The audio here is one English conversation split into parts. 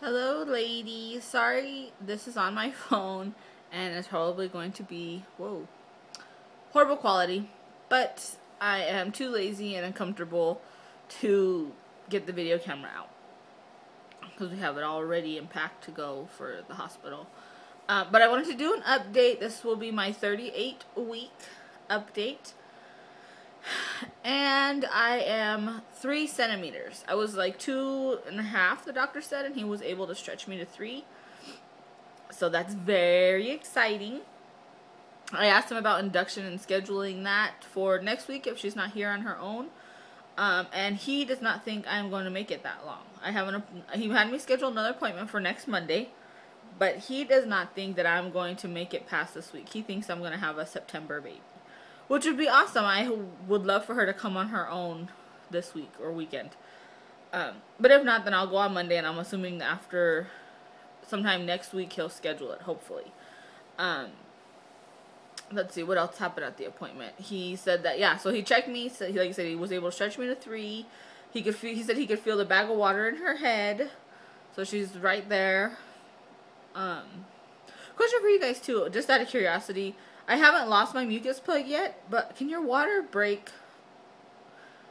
Hello, ladies. Sorry, this is on my phone, and it's probably going to be, whoa, horrible quality, but I am too lazy and uncomfortable to get the video camera out because we have it all ready and packed to go for the hospital. Uh, but I wanted to do an update. This will be my 38 week update and I am three centimeters. I was like two and a half, the doctor said, and he was able to stretch me to three. So that's very exciting. I asked him about induction and scheduling that for next week if she's not here on her own. Um, and he does not think I'm going to make it that long. I have an he had me schedule another appointment for next Monday, but he does not think that I'm going to make it past this week. He thinks I'm going to have a September baby which would be awesome. I would love for her to come on her own this week or weekend. Um, but if not, then I'll go on Monday, and I'm assuming after sometime next week he'll schedule it. Hopefully. Um, let's see what else happened at the appointment. He said that yeah, so he checked me. So he, like I said, he was able to stretch me to three. He could feel, he said he could feel the bag of water in her head, so she's right there. Um, question for you guys too, just out of curiosity. I haven't lost my mucus plug yet, but can your water break?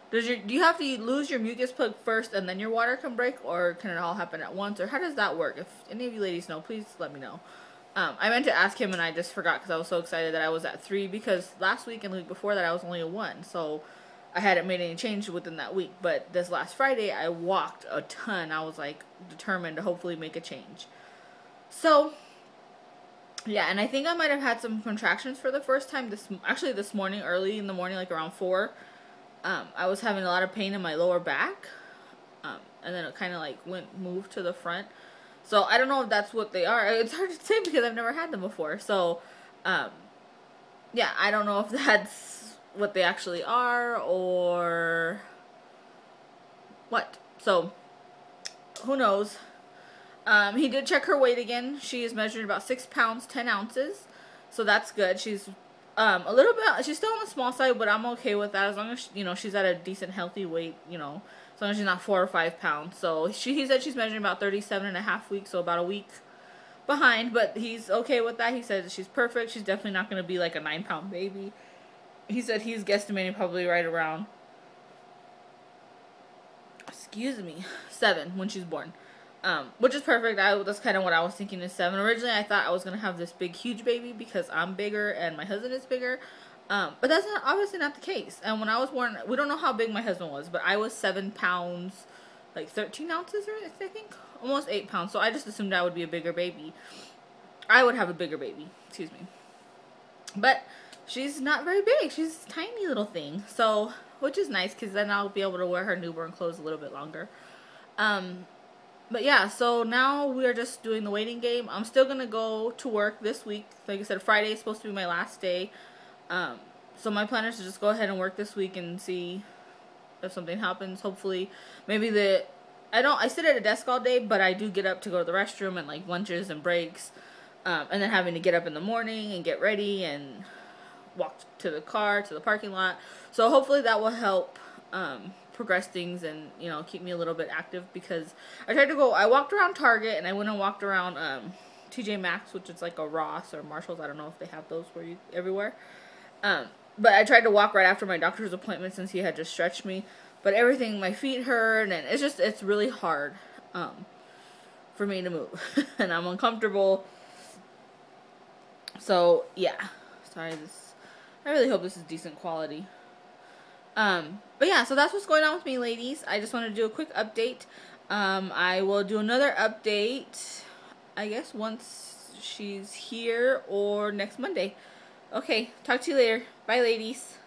Does your do you have to lose your mucus plug first and then your water can break, or can it all happen at once, or how does that work? If any of you ladies know, please let me know. Um, I meant to ask him and I just forgot because I was so excited that I was at three because last week and the week before that I was only a one, so I hadn't made any change within that week. But this last Friday I walked a ton. I was like determined to hopefully make a change. So yeah, and I think I might have had some contractions for the first time this actually this morning, early in the morning, like around four. Um, I was having a lot of pain in my lower back, um, and then it kind of like went moved to the front. So I don't know if that's what they are. It's hard to say because I've never had them before. So, um, yeah, I don't know if that's what they actually are or what. So, who knows? Um, he did check her weight again. She is measured about six pounds ten ounces, so that's good. She's um, a little bit. She's still on the small side, but I'm okay with that as long as she, you know she's at a decent healthy weight. You know, as long as she's not four or five pounds. So she he said she's measuring about 37 and a half weeks, so about a week behind. But he's okay with that. He said she's perfect. She's definitely not going to be like a nine pound baby. He said he's guesstimating probably right around. Excuse me, seven when she's born. Um, which is perfect. I that's kind of what I was thinking is seven. Originally, I thought I was gonna have this big, huge baby because I'm bigger and my husband is bigger. Um, but that's not, obviously not the case. And when I was born, we don't know how big my husband was, but I was seven pounds, like 13 ounces, or I think, almost eight pounds. So I just assumed I would be a bigger baby. I would have a bigger baby. Excuse me. But she's not very big. She's a tiny little thing. So, which is nice because then I'll be able to wear her newborn clothes a little bit longer. Um, but yeah, so now we are just doing the waiting game. I'm still gonna go to work this week. Like I said, Friday is supposed to be my last day. Um, so my plan is to just go ahead and work this week and see if something happens. Hopefully, maybe the I don't I sit at a desk all day, but I do get up to go to the restroom and like lunches and breaks, um, and then having to get up in the morning and get ready and walk to the car to the parking lot. So hopefully that will help um, progress things and you know keep me a little bit active because I tried to go. I walked around Target and I went and walked around um, TJ Maxx, which is like a Ross or Marshalls. I don't know if they have those for you everywhere. Um, but I tried to walk right after my doctor's appointment since he had just stretched me. But everything, my feet hurt, and it's just it's really hard um, for me to move, and I'm uncomfortable. So yeah, sorry. This I really hope this is decent quality. Um, but yeah, so that's what's going on with me, ladies. I just wanted to do a quick update. Um, I will do another update, I guess, once she's here or next Monday. Okay, talk to you later. Bye, ladies.